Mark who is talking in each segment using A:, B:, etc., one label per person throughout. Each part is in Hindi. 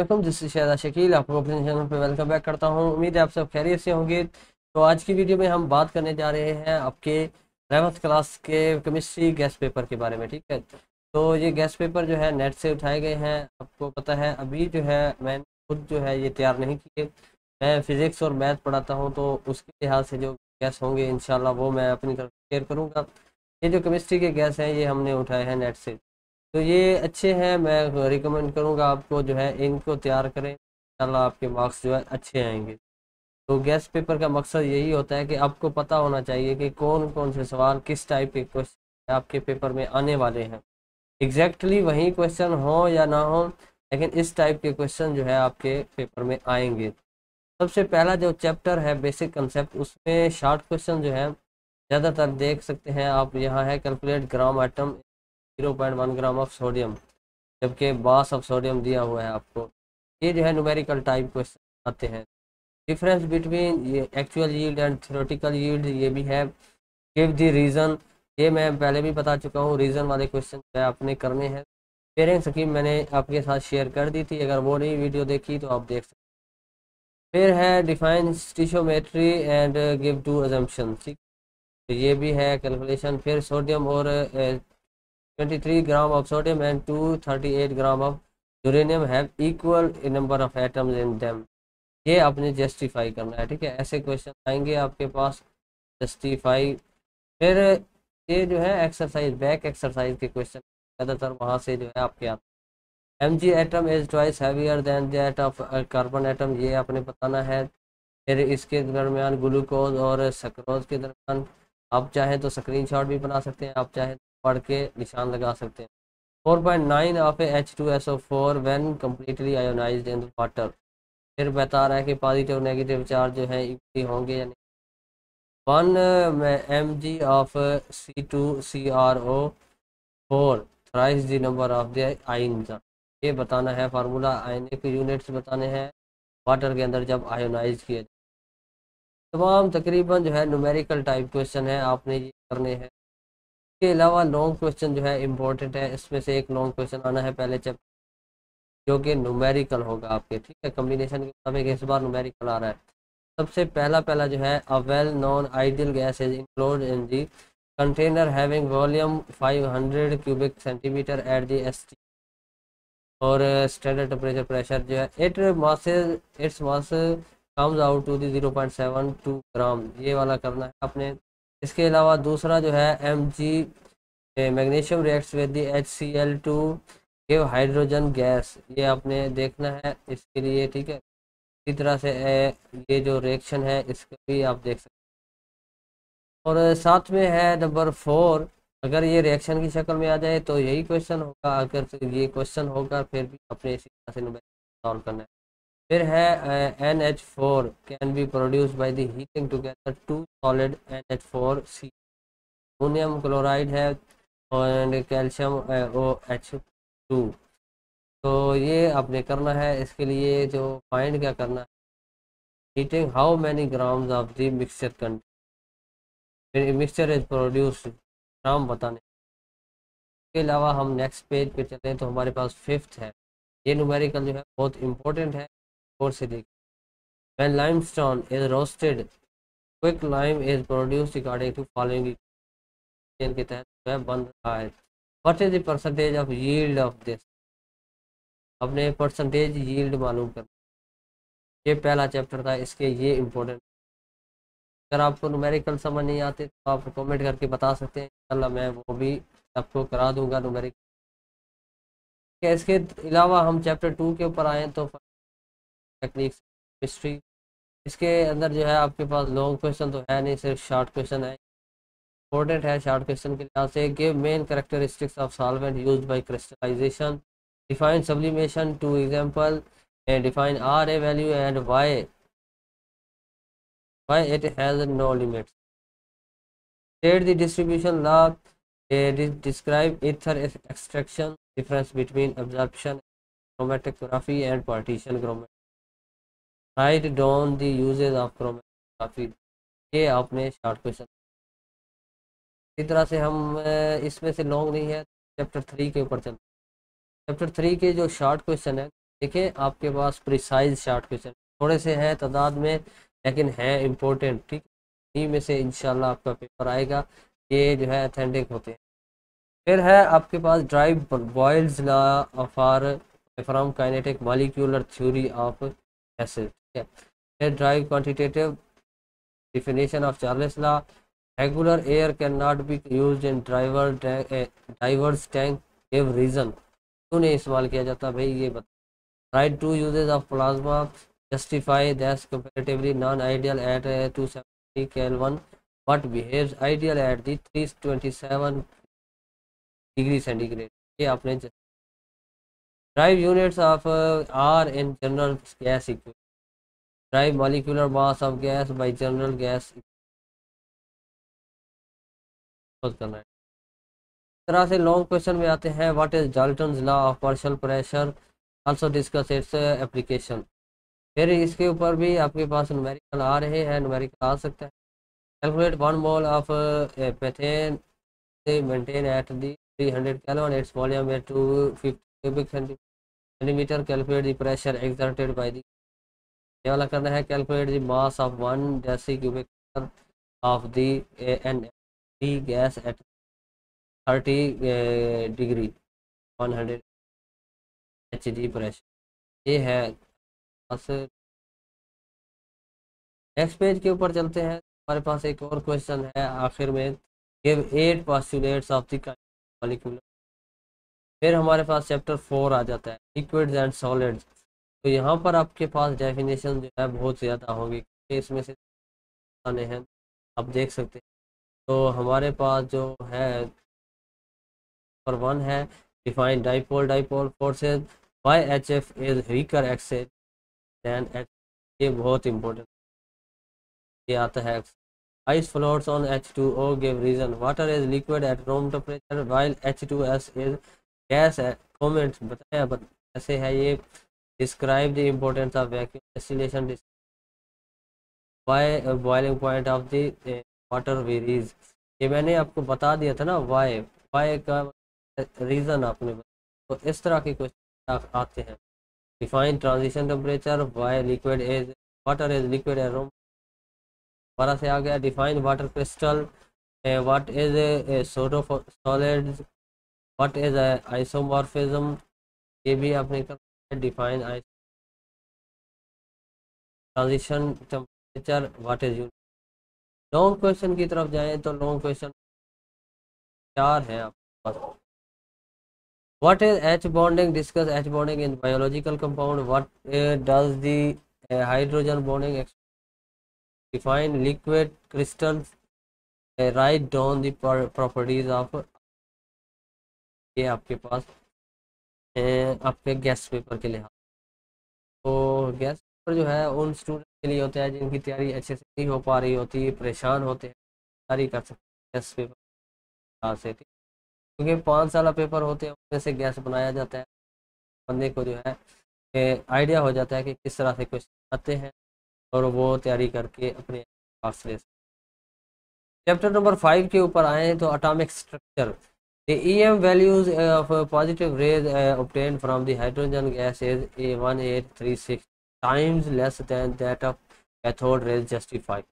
A: असलम दिस शहदा शकील, आपको अपने चैनल पर वेलकम बैक करता हूँ। उम्मीद है आप सब खैरियत से होंगे। तो आज की वीडियो में हम बात करने जा रहे हैं आपके एलेवंथ क्लास के केमिस्ट्री गैस पेपर के बारे में, ठीक है? तो ये गैस पेपर जो है नेट से उठाए गए हैं। आपको पता है, अभी जो है मैंने खुद जो है ये तैयार नहीं किए। मैं फ़िज़िक्स और मैथ पढ़ाता हूँ तो उसके लिहाज से जो गैस होंगे इन वो मैं अपनी तरफ़ शेयर करूँगा। ये जो केमिस्ट्री के गैस हैं, ये हमने उठाए हैं नेट से। तो ये अच्छे हैं, मैं रिकमेंड करूँगा आपको जो है, इनको तैयार करें। इंशाल्लाह आपके मार्क्स जो है अच्छे आएँगे। तो गैस पेपर का मकसद यही होता है कि आपको पता होना चाहिए कि कौन कौन से सवाल किस टाइप के क्वेश्चन आपके पेपर में आने वाले हैं। एग्जैक्टली exactly वही क्वेश्चन हो या ना हो, लेकिन इस टाइप के क्वेश्चन जो है आपके पेपर में आएँगे। सबसे पहला जो चैप्टर है बेसिक कंसेप्ट उसमें शार्ट क्वेश्चन जो है, ज़्यादातर देख सकते हैं आप, यहाँ है calculate gram atom zero point one gram of sodium जबकि बास ऑफ़ सोडियम दिया हुआ है आपको। ये जो है न्यूमेरिकल टाइप क्वेश्चन आते हैं। डिफरेंस बिटवीन ये actual yield and theoretical yield ये भी है। गिव द रीज़न ये मैं पहले भी बता चुका हूँ रीज़न वाले क्वेश्चन जो है आपने करने हैं। पेयरिंग स्कीम मैंने आपके साथ शेयर कर दी थी। अगर वो नहीं वीडियो देखी तो आप देख सकते फिर है define stoichiometry and give two assumption ठीक? तो ये भी है कैलकुलेशन फिर सोडियम और 23 gram of sodium and 238 gram of uranium have equal number of atoms in them ये आपने जस्टिफाई करना है, ठीक है? ऐसे क्वेश्चन आएँगे आपके पास जस्टिफाई फिर ये जो है एक्सरसाइज बैक एक्सरसाइज के क्वेश्चन ज़्यादातर वहाँ से जो है आपके आते M G atom is twice heavier than that of carbon atom ये आपने बताना है। फिर इसके दरमियान ग्लूकोज और सक्रोज के दरमियान, आप चाहें तो स्क्रीनशॉट भी बना सकते हैं, आप चाहें पढ़ के निशान लगा सकते हैं। Four point nine of H two S O four when completely ionise in water फिर बता रहा है कि पॉजिटिव नेगेटिव चार्ज जो है इक्वली होंगे या नहीं। One M G of C two C R O four thrice the number of the ion ये बताना है फार्मूला आयने के यूनिट्स बताने हैं वाटर के अंदर जब आयोनाइज किया जाए। तमाम तकरीबन जो है न्यूमेरिकल टाइप क्वेश्चन है, आपने ये करने हैं। इसके अलावा लॉन्ग क्वेश्चन जो है इम्पोर्टेंट है। इसमें से एक लॉन्ग क्वेश्चन आना है पहले चैप्टर जो कि न्यूमेरिकल होगा आपके, ठीक है? कम्बिनेशन के मुताबिक इस बार न्यूमेरिकल आ रहा है। सबसे पहला पहला जो है अ well non ideal gas is include in the container having volume 500 cubic centimetre at the S और स्टैंडर्ड टेम्परेचर प्रेशर जो है it masses its mass comes out to the zero point seven two gram ये वाला करना है आपने। इसके अलावा दूसरा जो है M G magnesium reacts with H C L to give hydrogen gas ये आपने देखना है इसके लिए, ठीक है? इसी तरह से ये जो रिएक्शन है, इसको भी आप देख सकते हैं। और साथ में है नंबर फोर अगर ये रिएक्शन की शक्ल में आ जाए तो यही क्वेश्चन होगा। अगर ये क्वेश्चन होगा, फिर भी अपने इसी तरह से सॉल्व करना है। फिर है N H four can be produce by the heating together two solid N H four C ammonium chloride है and calcium O H two तो ये आपने करना है, इसके लिए जो फाइंड क्या करना है? Heating how many grams of the mixture content mixture is produce gram बताने। इसके अलावा हम नेक्स्ट पेज पे चलें तो हमारे पास फिफ्थ है। ये न्यूमेरिकल जो है बहुत इंपॉर्टेंट है। और से देख। When limestone is roasted, quick lime is produced according to following के तहत वह बन रहा है। What is the percentage of yield of this अपने परसेंटेज यील्ड मालूम करना। ये पहला चैप्टर था, इसके ये इम्पोर्टेंट अगर आपको नुमेरिकल समझ नहीं आते तो आप कमेंट करके बता सकते हैं। इंशाल्लाह मैं वो भी आपको करा दूँगा न्यूमेरिकल इसके अलावा हम चैप्टर टू के ऊपर आए तो टेक्निक्स हिस्ट्री इसके अंदर जो है आपके पास लॉन्ग क्वेश्चन तो है नहीं, सिर्फ़ शॉर्ट क्वेश्चन है। इंपॉर्टेंट है शॉर्ट क्वेश्चन के लिहाज से give main characteristics of solvent use by crystallization define sublimation two example and define R A value and why why it has no limits. State the distribution law. Describe ether extraction, difference between absorption chromatography and partition chromatography write down the uses of chromatography ये आपने शॉर्ट क्वेश्चन इसी तरह से हम इसमें से लॉन्ग नहीं है चैप्टर थ्री के ऊपर चलते चैप्टर थ्री के जो शॉर्ट क्वेश्चन है, देखिए, आपके पास प्रिसाइज शार्ट क्वेश्चन थोड़े से हैं तादाद में, लेकिन हैं इम्पोर्टेंट ठीक इन्हीं में से इंशाल्लाह आपका पेपर आएगा। ये जो है अथेंटिक होते हैं। फिर है आपके पास derive Boyle's law of or from kinetic molecular theory of acid ठीक है derive quantitative Charles law regular air cannot be used in driver tank, uh, diver's tank give reason क्यों नहीं इस्तेमाल किया जाता भाई ये बता write two uses of plasma justify that's comparatively non-ideal at uh, 270 Kelvin but behaves ideal at the 327 degree centigrade ये आपने drive units of uh, are in general gas equivalent drive molecular mass of gas by general gas करना है। तरह से लॉन्ग क्वेश्चन में आते हैं what is Dalton law of partial pressure also discuss its application फिर इसके ऊपर भी आपके पास न्यूमेरिकल आ रहे हैं न्यूमेरिकल आ सकता है। Calculate one mole of पेथेन maintain at the 300 kelvin its volume at 250 cubic centimeter calculate the pressure exerted by the ये वाला करना है calculate the mass of one deci cubic of the N D gas at thirty degree one hundred H D pressure ये है, बस। नेक्स्ट पेज के ऊपर चलते हैं। हमारे पास एक और क्वेश्चन है, आखिर में give eight postulates of the molecular फिर हमारे पास चैप्टर फोर आ जाता है लिक्विड्स एंड सॉलिड्स तो यहाँ पर आपके पास डेफिनेशन जो है बहुत ज़्यादा होगी इसमें से आने हैं। आप देख सकते हैं। तो हमारे पास जो है पर वन है define dipole dipole forces why H F is weaker axes than H ये बहुत इंपॉर्टेंट ये आता है ice floats on H2O give reason. Water is liquid at room temperature while H2S is gas comments बताया ऐसे है ये importance of vacuum distillation why uh, boiling point of the uh, water varies. ये मैंने आपको बता दिया था ना वाई वाई का रीज़न आपने तो इस तरह के क्वेश्चन आते हैं। Define transition temperature why liquid is water is liquid है रूम दोबारा से आ गया define water crystal what is pseudo solid what is isomorphism ये भी आपने कर define I transition temperature what is you long question की तरफ़ जाए तो लॉन्ग क्वेश्चन चार है आपके पास। What is H bonding discuss H bonding in biological compound what does the hydrogen bonding define liquid crystal write down the properties of ये आपके पास आपके गैस पेपर के लिहाज तो गैस पेपर जो है, उन स्टूडेंट के लिए होता है जिनकी तैयारी अच्छे से नहीं हो पा रही होती है परेशान होते हैं, तैयारी कर सकते हैं गैस पेपर से। क्योंकि पाँच साल पेपर होते हैं, उनमें से गैस बनाया जाता है। बंदे को जो है आइडिया हो जाता है कि किस तरह से क्वेश्चन आते हैं और वो तैयारी करके अपने पास ले सकते चैप्टर नंबर फाइव के ऊपर आए तो atomic structure The EM values of uh, positive rays uh, obtained from the hydrogen gas is A1836 times less than that of cathode rays justified.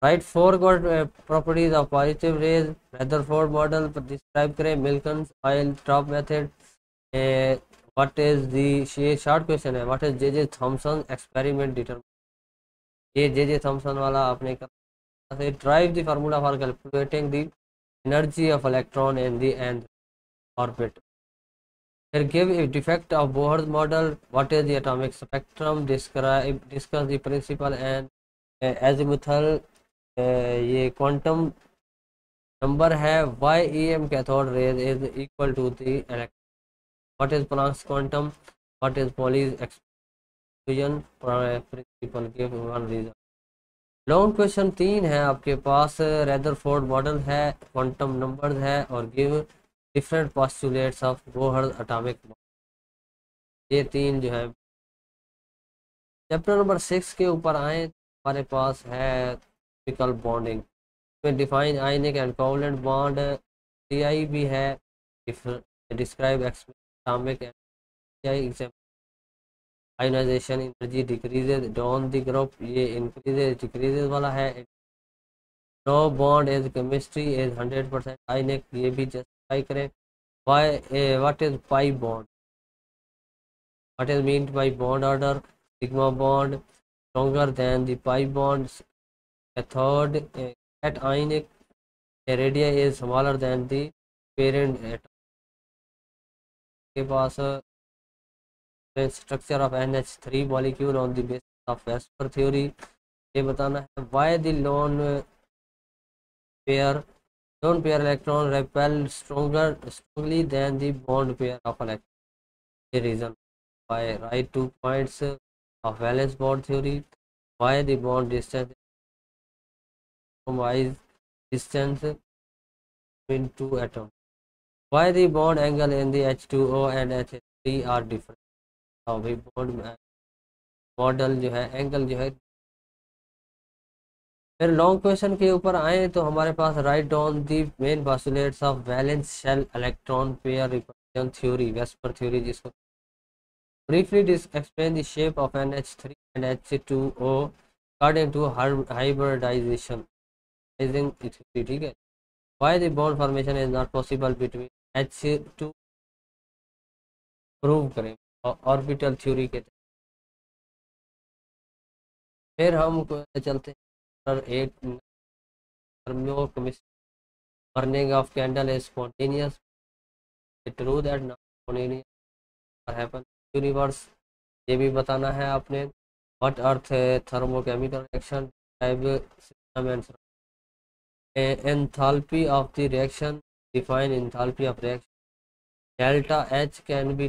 A: Right, four uh, properties of positive rays. Rutherford model describe करें Milton's oil drop method. Uh, what is the short question है what is JJ Thomson experiment determined? ये JJ Thomson वाला आपने कर drive the formula for calculating the energy of electron in the end orbit. Here give a defect of Bohr's model. What is the atomic spectrum? Describe discuss the principle and uh, azimuthal uh, ये quantum number है y em cathode rays is equal to the electron. What is Planck's quantum? What is Pauli's exclusion principle? Give one reason. Long question तीन है आपके पास। रेदरफोर्ड मॉडल है क्वांटम नंबर्स है और give different postulates of Bohr atomic ये तीन जो है। चैप्टर नंबर सिक्स के ऊपर आए, हमारे पास है physical bonding define ionic and covalent bond सी भी है। Describe atomic ionization energy decreases down the group ये इंक्रीजेज डिक्रीजेज वाला है। No bond as chemistry as hundred percent ionic ये भी जस्टिफाई करें। Why what is pi bond what is mean by bond order sigma bond stronger than the pi bonds a third at ionic a radii is smaller than the parent atom के पास structure of N H three molecule on the basis of VSEPR theory ये बताना है why the lone pair lone pair electron repel stronger strongly than the bond pair of electron the reason why write two points of valence bond theory why the bond distance wise distance between two atoms why the bond angle in the H2O and H3 are different दिखाओ भाई बोर्ड मॉडल जो है एंगल जो है। फिर लॉन्ग क्वेश्चन के ऊपर आए तो हमारे पास write on the main postulates of valence shell electron pair repulsion theory VSEPR theory जिसको briefly this explain the shape of N H three and H two O according to hybridization ठीक है? Why the bond formation is not possible between H two prove करें। ऑर्बिटल थ्योरी के फिर हम चलते हैं true that spontaneous happen universe ये भी बताना है आपने what earth thermochemical reaction enthalpy of the reaction define enthalpy of reaction delta H can be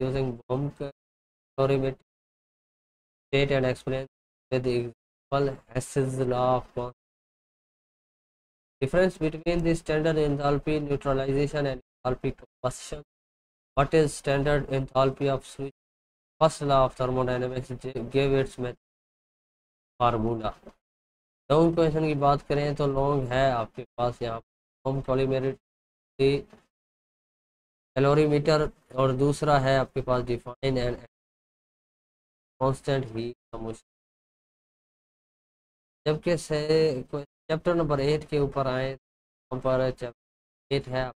A: using bomb calorimetric state and explain with the example Hess's law of difference between the standard enthalpy neutralization and enthalpy combustion What is standard enthalpy of switch? First law of thermodynamics gave its method formula long question की बात करें तो लॉन्ग है आपके पास यहाँ होम कॉलीमेरिट कैलोरीमीटर और दूसरा है आपके पास डिफाइन एंड कांस्टेंट ही जबकि चैप्टर नंबर एट के ऊपर आए पर चैप्टर एट है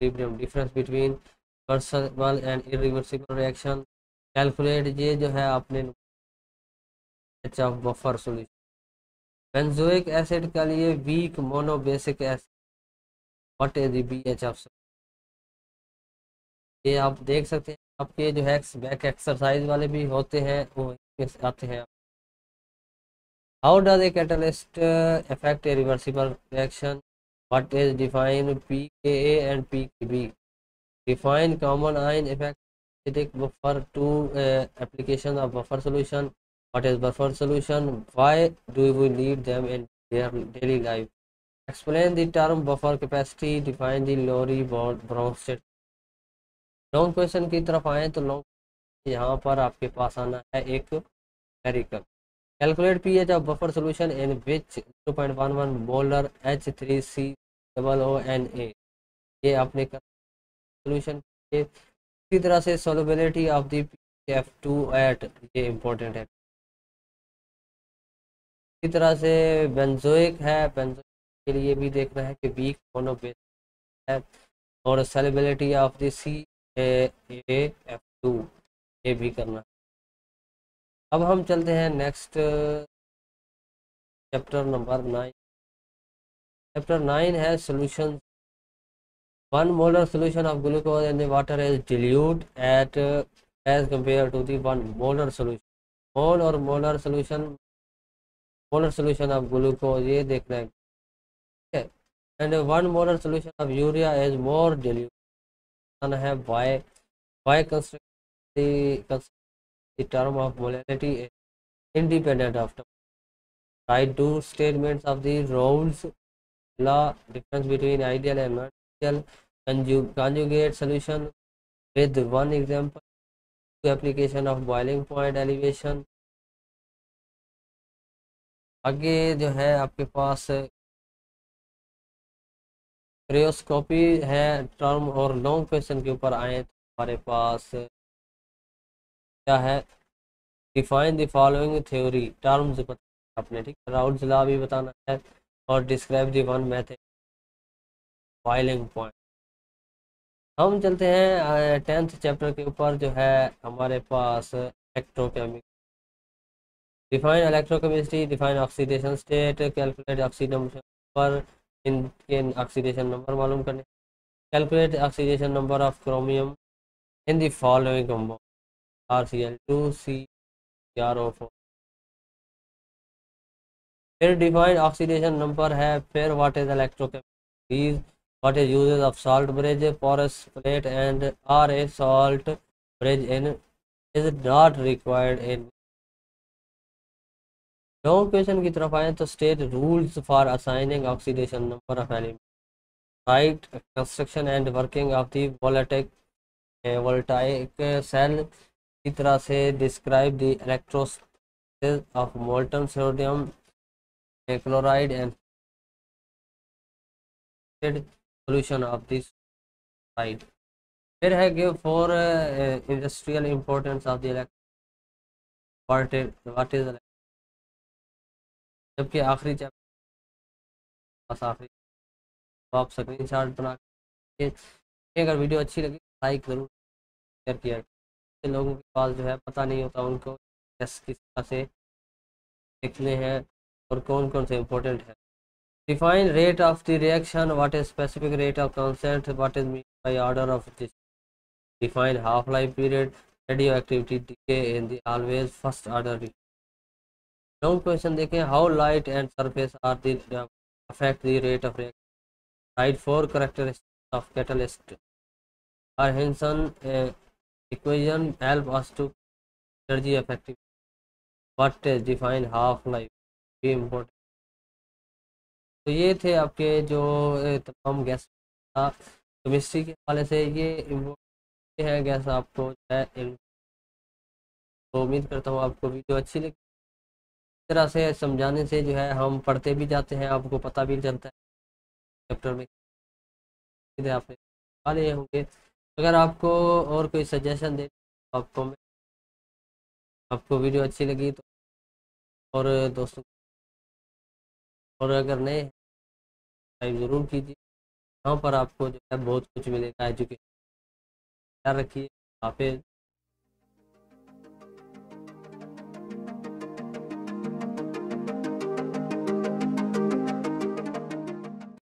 A: difference between reversible and irreversible reaction calculate ये जो है आपने बफर सोल्यूशन बेंजोइक एसिड के लिए weak monobasic acid what is B H of ये आप देख सकते हैं, आपके जो है बैक एक्सरसाइज वाले भी होते हैं, वो आते हैं। How does a catalyst effect a reversible reaction what is define P K and P K B define common ion effect buffer to application of buffer solution what is buffer solution why do we need them in daily life explain them buffer capacity define the Lowry Bronsted long question की तरफ़ आए तो लॉन्ग यहाँ पर आपके पास आना है एक numerical calculate pH of buffer solution in which 2.11 molar H3C double O N A ये आपने सोल्यूशन इसी तरह से solubility of the F two eight ये इम्पोर्टेंट है। इसी तरह से बेंजोइक है बेंजोइक के लिए भी देखना है कि वीक मोनोबेस है और solubility of the C F two ये भी करना। अब हम चलते हैं next chapter number nine chapter nine है solution one molar solution of glucose in the water is dilute at as compare to the one molar solution mole और molar solution molar solution of glucose ये देखना है। And one molar solution of urea is more dilute करना है why why construct term of molality independent of I two statements of the Raoult's law difference between ideal and ideal conjugate solution with one example application of boiling point elevation आगे जो है आपके पास क्रियोस्कोपी है, टर्म और लॉन्ग क्वेश्चन के ऊपर आए तो हमारे पास क्या है? Define the following theory terms अपने, ठीक राउंड लॉ भी बताना है और describe the one method filing point हम चलते हैं टेंथ चैप्टर के ऊपर जो है हमारे पास electrochemical define electrochemistry define oxidation state calculate oxygen number इनके ऑक्सीडेशन नंबर मालूम करने। Calculate oxidation number of chromium in the following compound R C L two C R O four फिर डिफाइन ऑक्सीडेशन नंबर है, फिर what is electrochemistry what is uses of salt bridge, porous plate and or a salt bridge in is not required in long question की तरफ़ आए तो state rules for assigning oxidation number of element write construction and working of the voltaic voltaic cell की तरह से describe the electrolysis of molten sodium chloride and solution of this side फिर है give four industrial importance of the electric what is जबकि आखिरी चैप्टर आखिरी। तो आप स्क्रीन शॉट बना अगर वीडियो अच्छी लगी लाइक ज़रूर शेयर किया तो लोगों के पास जो है पता नहीं होता उनको किस तरह से देखने हैं और कौन कौन से इम्पोर्टेंट है। Define rate of the reaction what is specific rate of consent what is mean by order of this define half life period radioactivity in always first order D now question देखें how light and surface are the affect the rate of write four characteristics of catalyst Arrhenius equation help us to energy effective what is define half life we important तो ये थे आपके जो तमाम गैस था। केमिस्ट्री के हवाले से ये इम्पोर्टेंट है गैस आपको तो उम्मीद करता हूँ आपको वीडियो अच्छी लगी। तरह से समझाने से जो है, हम पढ़ते भी जाते हैं, आपको पता भी चलता है। चैप्टर में। आपने पा लिए होंगे। अगर आपको और कोई सजेशन दे, आपको आपको वीडियो अच्छी लगी तो और दोस्तों, और अगर नए टाइप ज़रूर कीजिए। यहाँ पर आपको जो है, बहुत कुछ मिलेगा एजुकेशन ख्याल रखिए हाफिज़